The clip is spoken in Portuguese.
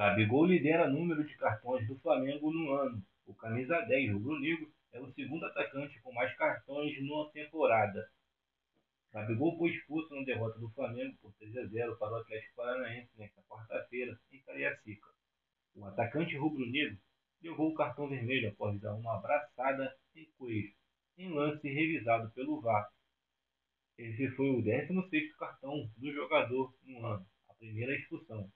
Gabigol lidera número de cartões do Flamengo no ano. O camisa 10 rubro-negro é o segundo atacante com mais cartões numa temporada. Gabigol foi expulso na derrota do Flamengo por 3 a 0 para o Atlético Paranaense nesta quarta-feira em Cariacica. O atacante rubro-negro levou o cartão vermelho após dar uma abraçada em Coelho, em lance revisado pelo VAR. Esse foi o 16º cartão do jogador no ano, a primeira expulsão.